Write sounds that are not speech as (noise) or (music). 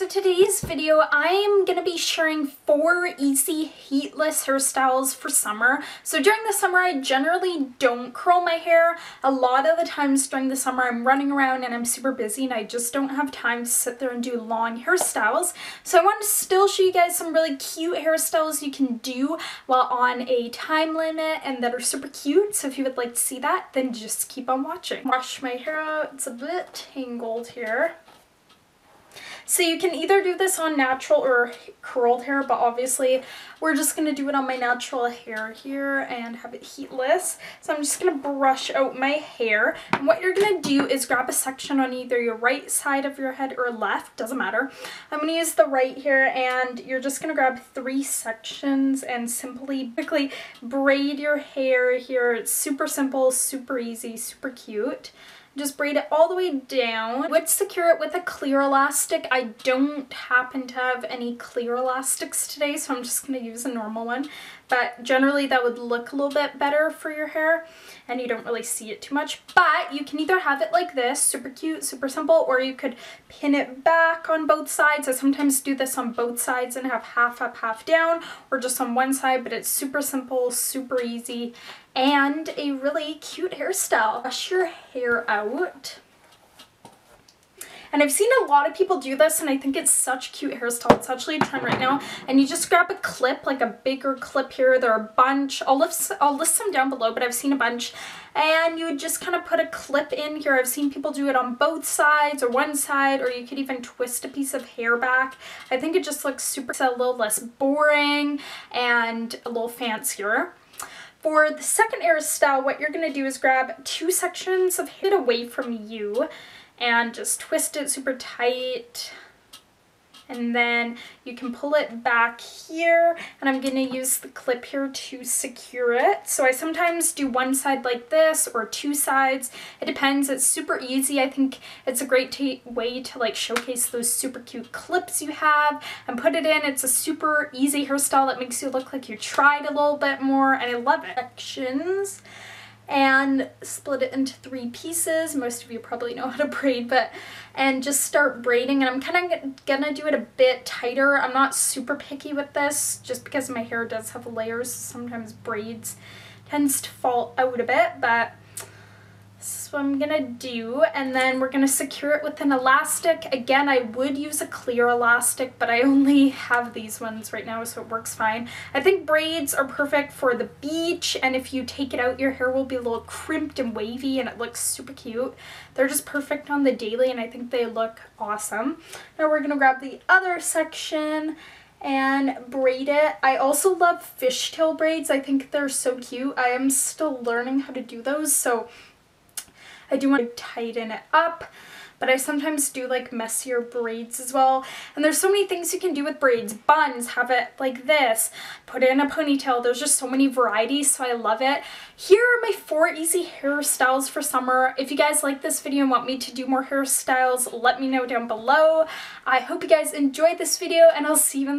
So today's video, I am going to be sharing four easy heatless hairstyles for summer. So during the summer, I generally don't curl my hair. A lot of the times during the summer, I'm running around and I'm super busy and I just don't have time to sit there and do long hairstyles. So I want to still show you guys some really cute hairstyles you can do while on a time limit and that are super cute. So if you would like to see that, then just keep on watching. Wash my hair out. It's a bit tangled here. So you can either do this on natural or curled hair, but obviously we're just going to do it on my natural hair here and have it heatless. So I'm just going to brush out my hair. And what you're going to do is grab a section on either your right side of your head or left, doesn't matter. I'm going to use the right here and you're just going to grab three sections and simply quickly braid your hair here. It's super simple, super easy, super cute. Just braid it all the way down. Would secure it with a clear elastic. I don't happen to have any clear elastics today, so I'm just going to use a normal one. But generally that would look a little bit better for your hair and you don't really see it too much. But you can either have it like this super cute super simple or you could pin it back on both sides. I sometimes do this on both sides and have half up half down or just on one side but it's super simple super easy and a really cute hairstyle. Brush your hair out and I've seen a lot of people do this and I think it's such cute hairstyle. It's actually a trend right now. And you just grab a clip, like a bigger clip here. There are a bunch. I'll list, I'll list them down below, but I've seen a bunch. And you would just kind of put a clip in here. I've seen people do it on both sides or one side, or you could even twist a piece of hair back. I think it just looks super, a little less boring and a little fancier. For the second hairstyle, what you're going to do is grab two sections of hair away from you and just twist it super tight and then you can pull it back here and I'm to use the clip here to secure it. So I sometimes do one side like this or two sides. It depends. It's super easy. I think it's a great way to like showcase those super cute clips you have and put it in. It's a super easy hairstyle that makes you look like you tried a little bit more and I love it. Sections and split it into three pieces. Most of you probably know (laughs) how to braid, but and just start braiding. And I'm kind of gonna do it a bit tighter. I'm not super picky with this just because my hair does have layers. Sometimes braids tends to fall out a bit, but what I'm gonna do and then we're gonna secure it with an elastic. Again, I would use a clear elastic, but I (laughs) only have these ones right now, so it works fine. I think braids are perfect for the beach, and if you take it out, your hair will be a little crimped and wavy, and it looks super cute. They're just perfect on the daily, and I think they look awesome. Now we're gonna grab the other section and braid it. I also love fishtail braids. I think they're so cute. I am still learning how to do those, so I do want to tighten it up but I sometimes do like messier braids as well. And there's so many things you can do with braids. Buns, have it like this, put it in a ponytail. There's just so many varieties, so I love it. Here are my four easy hairstyles for summer. If you guys like this video and want me to do more hairstyles, let me know down below. I hope you guys enjoyed this video and I'll see you in the